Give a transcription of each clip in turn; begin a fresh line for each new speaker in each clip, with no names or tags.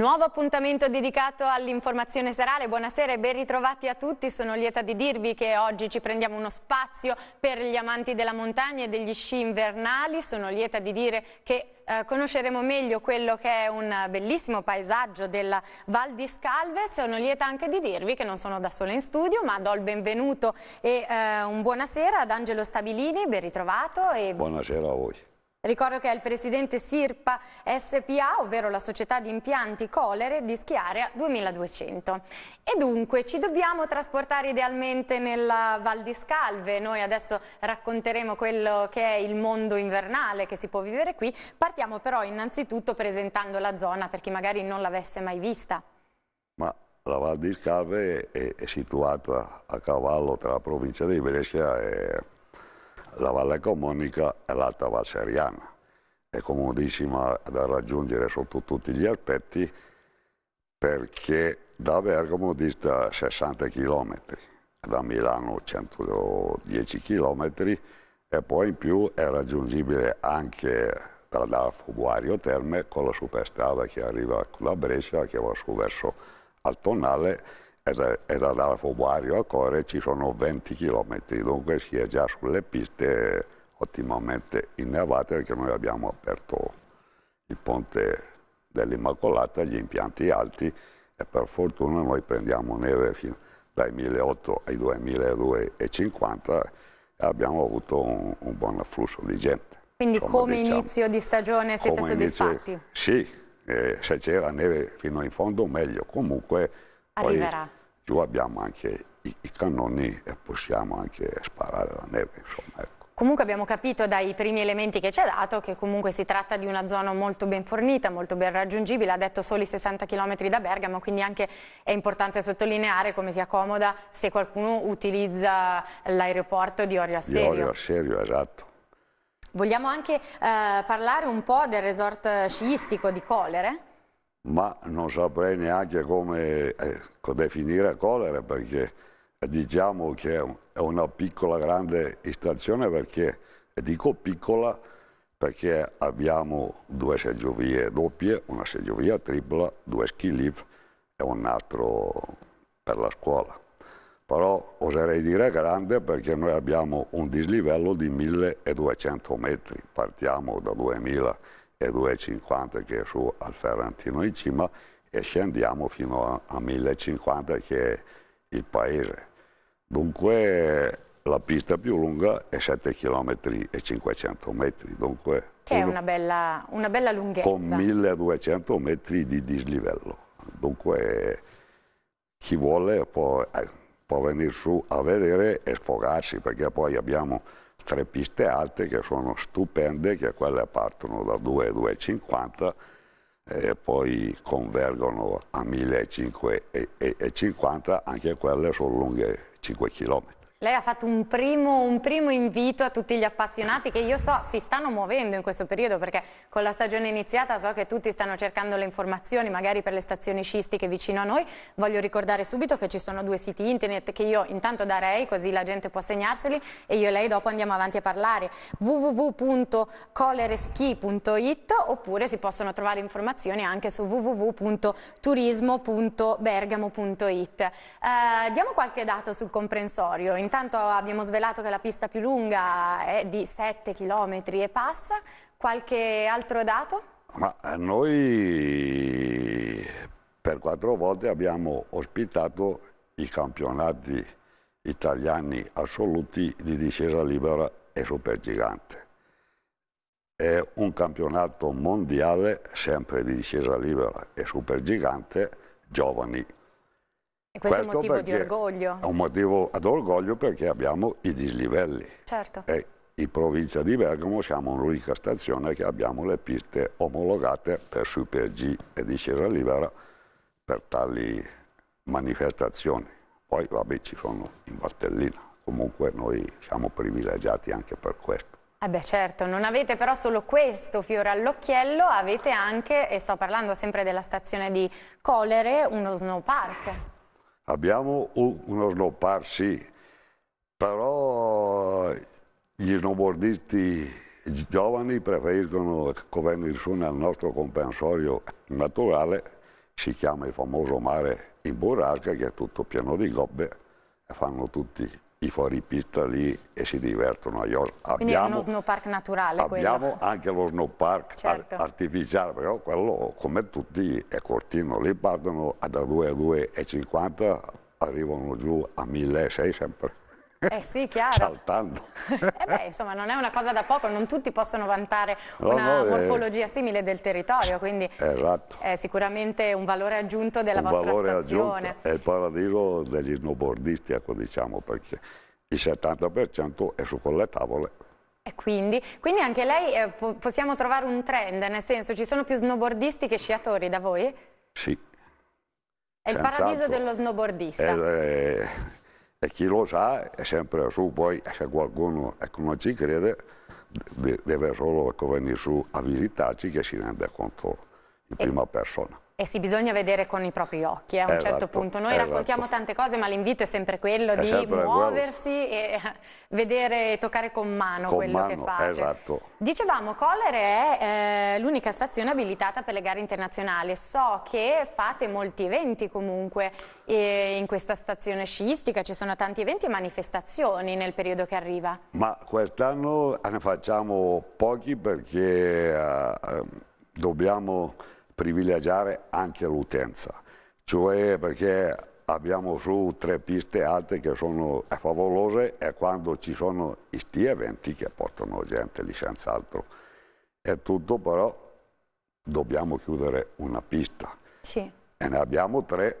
Nuovo appuntamento dedicato all'informazione serale. Buonasera e ben ritrovati a tutti. Sono lieta di dirvi che oggi ci prendiamo uno spazio per gli amanti della montagna e degli sci invernali. Sono lieta di dire che eh, conosceremo meglio quello che è un bellissimo paesaggio della Val di Scalve. Sono lieta anche di dirvi che non sono da sola in studio, ma do il benvenuto e eh, un buonasera ad Angelo Stabilini. Ben ritrovato. E...
Buonasera a voi.
Ricordo che è il presidente SIRPA SPA, ovvero la società di impianti Colere di Schiarea 2200. E dunque ci dobbiamo trasportare idealmente nella Val di Scalve. Noi adesso racconteremo quello che è il mondo invernale che si può vivere qui. Partiamo però innanzitutto presentando la zona per chi magari non l'avesse mai vista.
Ma la Val di Scalve è, è situata a cavallo tra la provincia di Brescia e la Valle Comunica e l'Alta Val Seriana. È comodissima da raggiungere sotto tutti gli aspetti perché da Bergamo dista 60 km, da Milano 110 km e poi in più è raggiungibile anche dal Fuguario Terme con la superstrada che arriva da Brescia che va su verso Altonale e da, e da Dalfobuario a Core ci sono 20 km, dunque si è già sulle piste ottimamente innevate perché noi abbiamo aperto il ponte dell'Immacolata, gli impianti alti e per fortuna noi prendiamo neve fino dai 1800 ai 2250 e abbiamo avuto un, un buon afflusso di gente.
Quindi Insomma, come diciamo, inizio di stagione siete soddisfatti?
Inizio, sì, eh, se c'era neve fino in fondo meglio, comunque
Arriverà.
Poi giù abbiamo anche i, i, cannoni e possiamo anche sparare la neve, insomma. Ecco.
Comunque abbiamo capito dai primi elementi che ci ha dato che comunque si tratta di una zona molto ben fornita, molto ben raggiungibile, ha detto soli 60 km da Bergamo, quindi anche è importante sottolineare come sia comoda se qualcuno utilizza l'aeroporto di Orio Asserio.
Di Orio Asserio, esatto.
Vogliamo anche eh, parlare un po' del resort sciistico di Colere?
Ma non saprei neanche come eh, definire colere perché diciamo che è una piccola grande stazione perché, dico piccola perché abbiamo due seggiovie doppie, una seggiovia tripla, due ski lift e un altro per la scuola. Però oserei dire grande perché noi abbiamo un dislivello di 1200 metri, partiamo da 2000 e 2,50 che è su al Ferrantino in cima e scendiamo fino a, a 1050 che è il paese. Dunque la pista più lunga è 7 km e 500 metri, dunque...
Che è una bella, una bella lunghezza.
Con 1200 metri di dislivello. Dunque chi vuole può, eh, può venire su a vedere e sfogarsi perché poi abbiamo tre piste alte che sono stupende, che quelle partono da 2,250 e poi convergono a 1550, anche quelle sono lunghe 5 km.
Lei ha fatto un primo, un primo, invito a tutti gli appassionati che io so si stanno muovendo in questo periodo perché con la stagione iniziata so che tutti stanno cercando le informazioni magari per le stazioni scistiche vicino a noi. Voglio ricordare subito che ci sono due siti internet che io intanto darei così la gente può segnarseli e io e lei dopo andiamo avanti a parlare www.colereski.it oppure si possono trovare informazioni anche su www.turismo.bergamo.it. Eh, diamo qualche dato sul comprensorio. Intanto abbiamo svelato che la pista più lunga è di 7 km e passa. Qualche altro dato?
Ma eh, noi per quattro volte abbiamo ospitato i campionati italiani assoluti di discesa libera e supergigante. È un campionato mondiale sempre di discesa libera e supergigante giovani
e questo, questo è un motivo di orgoglio?
È un motivo ad orgoglio perché abbiamo i dislivelli.
Certo.
E in provincia di Bergamo siamo l'unica stazione che abbiamo le piste omologate per Super G e discesa libera per tali manifestazioni. Poi vabbè ci sono in Valtellina, comunque noi siamo privilegiati anche per questo.
Eh beh certo, non avete però solo questo fiore all'occhiello, avete anche, e sto parlando sempre della stazione di Colere, uno snow park.
Abbiamo uno snowpark, sì, però gli snowboardisti giovani preferiscono venire su nel nostro compensorio naturale si chiama il famoso mare in burrasca che è tutto pieno di gobbe e fanno tutti i fuoripista lì e si divertono. Io
Quindi abbiamo, è uno snow park naturale
Abbiamo
quello.
anche lo snow park
certo.
artificiale, però quello come tutti è cortino. Lì partono da 2 a 2,50, arrivano giù a 1.600 sempre.
Eh sì, chiaro.
Saltando.
eh beh, insomma, non è una cosa da poco, non tutti possono vantare una no, morfologia è... simile del territorio, quindi
esatto.
è sicuramente un valore aggiunto della
un
vostra
valore
stazione.
Aggiunto, è il paradiso degli snowboardisti, ecco diciamo, perché il 70% è su quelle tavole.
E quindi, quindi anche lei eh, possiamo trovare un trend, nel senso ci sono più snowboardisti che sciatori da voi?
Sì.
È il paradiso dello snowboardista. È,
e chi lo sa è sempre su, poi se qualcuno ecco, non ci crede deve solo ecco, venire su a visitarci che si rende conto in prima persona.
E si bisogna vedere con i propri occhi eh, a un certo esatto, certo punto. Noi esatto. raccontiamo tante cose, ma l'invito è sempre quello è di sempre muoversi quello. e vedere e toccare con mano
con
quello
mano,
che fate.
Esatto.
Dicevamo, Coller è eh, l'unica stazione abilitata per le gare internazionali. So che fate molti eventi comunque eh, in questa stazione sciistica, ci sono tanti eventi e manifestazioni nel periodo che arriva.
Ma quest'anno ne facciamo pochi perché eh, dobbiamo privilegiare anche l'utenza, cioè perché abbiamo su tre piste alte che sono favolose e quando ci sono questi eventi che portano gente lì senz'altro. È tutto però dobbiamo chiudere una pista.
Sì.
E ne abbiamo tre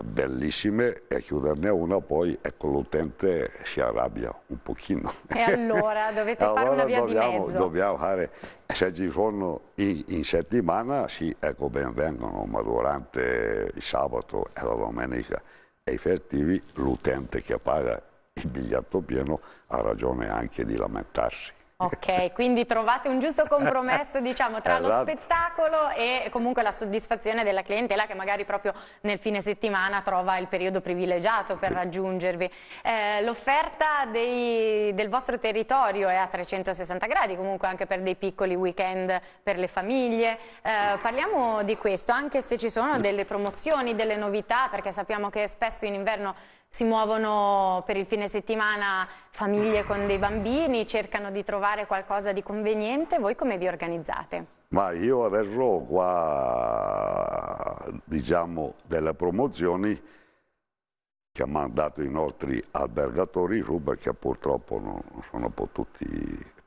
bellissime e chiuderne una poi ecco l'utente si arrabbia un pochino.
E allora dovete allora fare una via
dobbiamo,
di mezzo.
Dobbiamo fare, se ci sono in, in settimana sì, ecco ben vengono, ma durante il sabato e la domenica e i festivi l'utente che paga il biglietto pieno ha ragione anche di lamentarsi.
Ok, quindi trovate un giusto compromesso diciamo, tra esatto. lo spettacolo e comunque la soddisfazione della clientela che magari proprio nel fine settimana trova il periodo privilegiato per raggiungervi. Eh, L'offerta del vostro territorio è a 360 gradi, comunque anche per dei piccoli weekend per le famiglie. Eh, parliamo di questo, anche se ci sono delle promozioni, delle novità, perché sappiamo che spesso in inverno si muovono per il fine settimana famiglie con dei bambini, cercano di trovare qualcosa di conveniente, voi come vi organizzate?
Ma io adesso qua diciamo delle promozioni che hanno mandato i nostri albergatori su perché purtroppo non sono potuti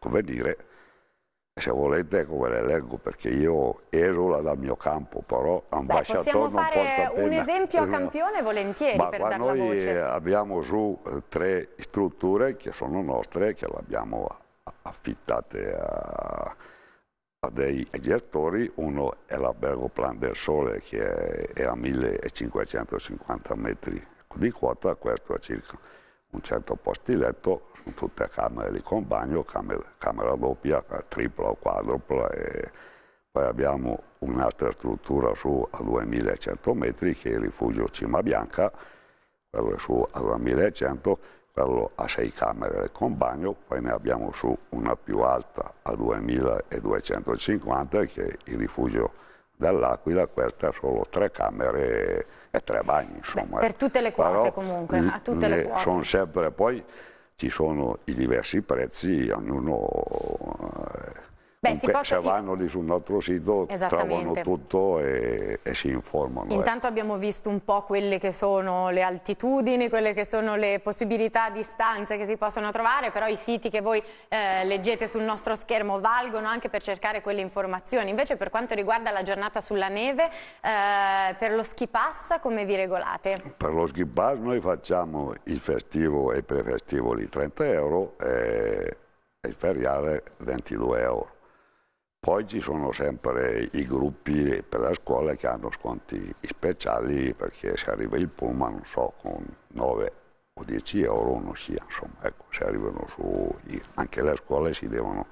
venire se volete ve le leggo perché io esula dal mio campo, però ambasciatore non porta pena.
Possiamo fare un esempio a campione volentieri
Ma
per dar
la
voce.
Noi abbiamo su eh, tre strutture che sono nostre, che le abbiamo affittate a, a dei gestori. Uno è l'albergo Plan del Sole che è, a 1550 metri di quota, questo è circa un certo posti letto, sono tutte camere lì con bagno, camera, camera doppia, tripla o quadrupla e poi abbiamo un'altra struttura su a 2100 metri che è il rifugio Cima Bianca, quello su a 2100, quello a 6 camere con bagno, poi ne abbiamo su una più alta a 2250 che è il rifugio dell'Aquila, questa ha solo tre camere e tre bagni. Insomma.
Beh, per tutte le quote Però, comunque, a tutte le quote.
Sono sempre poi ci sono i diversi prezzi, ognuno Beh, si possa... se vanno lì sul nostro sito trovano tutto e, e, si informano.
Intanto
eh.
abbiamo visto un po' quelle che sono le altitudini, quelle che sono le possibilità di stanze che si possono trovare, però i siti che voi eh, leggete sul nostro schermo valgono anche per cercare quelle informazioni. Invece per quanto riguarda la giornata sulla neve, eh, per lo ski pass come vi regolate?
Per lo ski pass noi facciamo il festivo e il prefestivo di 30 euro e il feriale 22 euro. Poi ci sono sempre i gruppi per le scuole che hanno sconti speciali perché se arriva il pullman, non so, con 9 o 10 euro uno sia, insomma, ecco, se arrivano su, anche le scuole si devono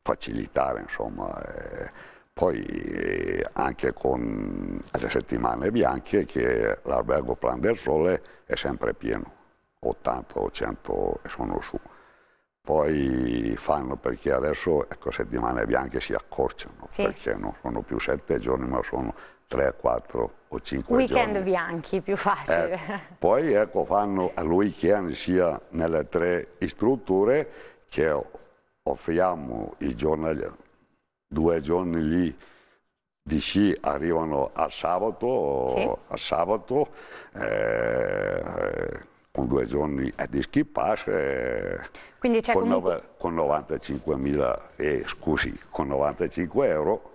facilitare, insomma. Eh, poi eh, anche con le settimane bianche che l'albergo Plan del Sole è sempre pieno, 80 o 100 sono su. Poi fanno perché adesso ecco, settimane bianche si accorciano
Sì.
perché non sono più sette giorni ma sono tre, quattro o cinque
Weekend
giorni.
bianchi, più facile.
Eh, poi ecco, fanno al weekend sia nelle tre strutture che offriamo i giorni, due giorni lì di sci arrivano al sabato,
Sì.
al sabato eh, con due giorni di ski pass eh,
Quindi c'è
con,
comunque...
con 95.000 eh, scusi, con 95 euro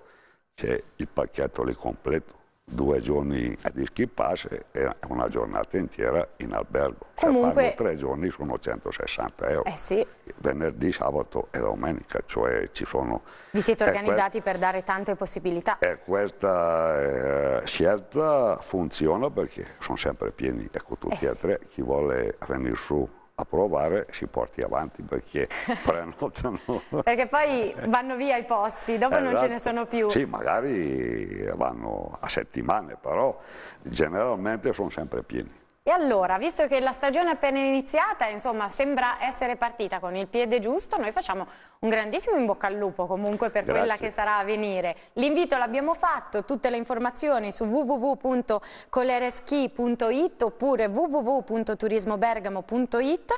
c'è il pacchetto lì completo, due giorni di ski pass e una giornata intera in albergo. Se
Comunque-
fanno tre giorni sono 160 euro.
Eh sì,
Venerdì, sabato e domenica, cioè ci sono...
vi siete
e que-
organizzati per dare tante possibilità.
e questa eh, scelta funziona perché sono sempre pieni, ecco tutti
Eh
e
sì.
tre, chi vuole venire su a provare si porti avanti perché prenotano.
Perché poi vanno via i posti, dopo non ce ne
Esatto.
sono più.
Sì, magari vanno a settimane, però generalmente sono sempre pieni.
E allora, visto che la stagione è appena iniziata, insomma, sembra essere partita con il piede giusto, noi facciamo un grandissimo in bocca al lupo comunque per quella
Grazie.
che sarà a venire. L'invito l'abbiamo fatto, tutte le informazioni su www.colereschi.it oppure www.turismobergamo.it.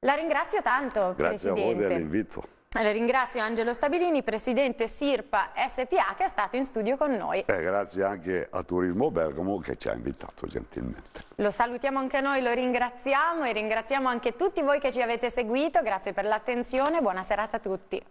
La ringrazio tanto,
Grazie a voi
Presidente.
dell'invito.
Le ringrazio Angelo Stabilini, Presidente Sirpa SPA, che è stato in studio con noi.
E grazie anche a Turismo Bergamo che ci ha invitato gentilmente.
Lo salutiamo anche noi, lo ringraziamo e ringraziamo anche tutti voi che ci avete seguito. Grazie per l'attenzione, buona serata a tutti.